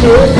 Sure.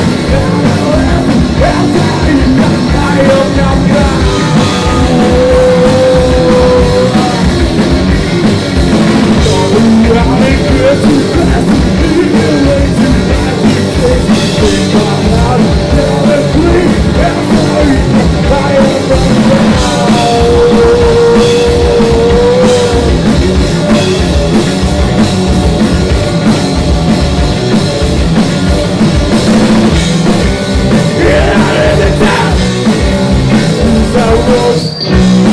Deus.